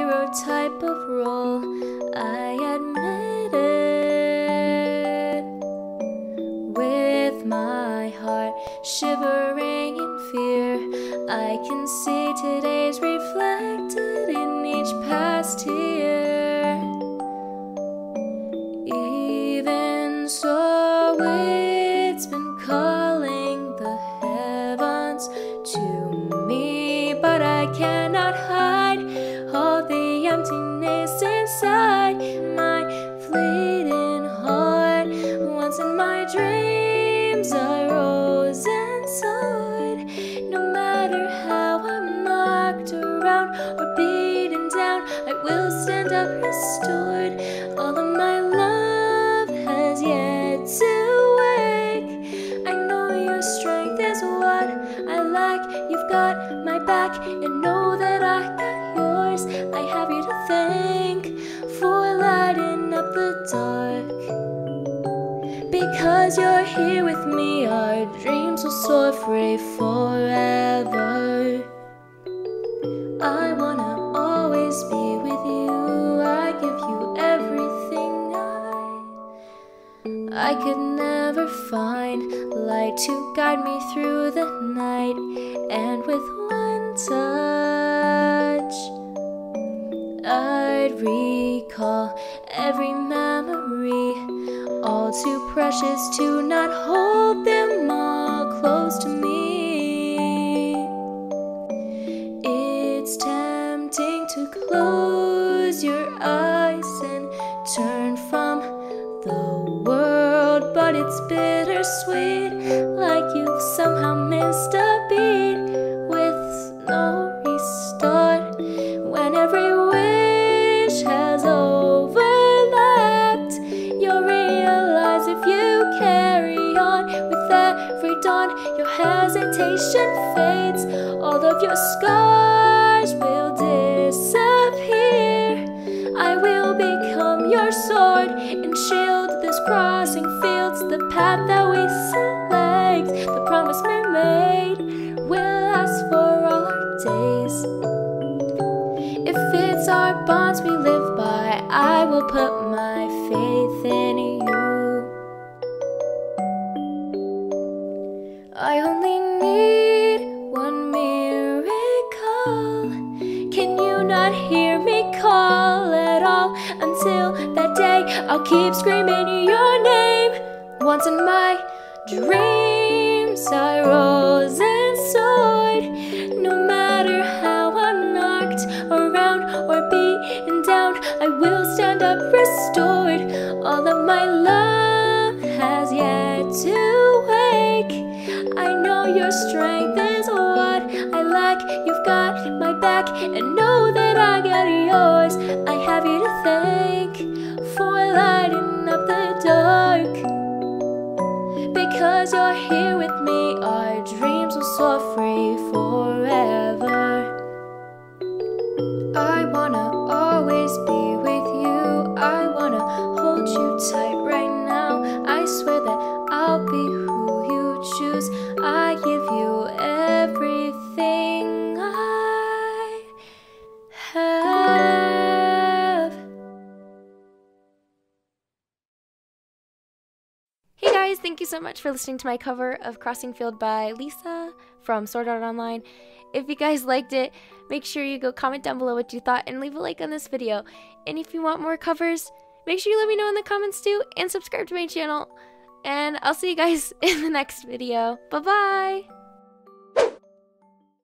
hero type of role. I admit it. With my heart shivering in fear, I can see today's reflected in each past year. Even so, it's been calling the heavens to me, but I cannot hide the dark. Because you're here with me, our dreams will soar free forever. I wanna always be with you. I give you everything I. I could never find light to guide me through the night, and with one touch, I'd recall every memory, all too precious to not hold them all close to me. It's tempting to close your eyes and turn from the world, but it's bittersweet, like you've somehow missed a beat carry on with every dawn, your hesitation fades, all of your scars will disappear. I will become your sword and shield this crossing fields, the path that we select, the promise we made will last for all our days. If it's our bonds we live by, I will put my need one miracle. Can you not hear me call at all? Until that day, I'll keep screaming your name. Once in my dreams, I rose and soared. No matter how I'm knocked around or beaten down, I will stand up restored. All of my love has yet to wake. Know your strength is what I lack. You've got my back, and know that I got yours. I have you to thank for lighting up the dark. Because you're here with me, our dreams I give you everything I have. Hey guys, thank you so much for listening to my cover of Crossing Field by Lisa from Sword Art Online. If you guys liked it, make sure you go comment down below what you thought and leave a like on this video. And if you want more covers, make sure you let me know in the comments too and subscribe to my channel. And I'll see you guys in the next video. Bye bye!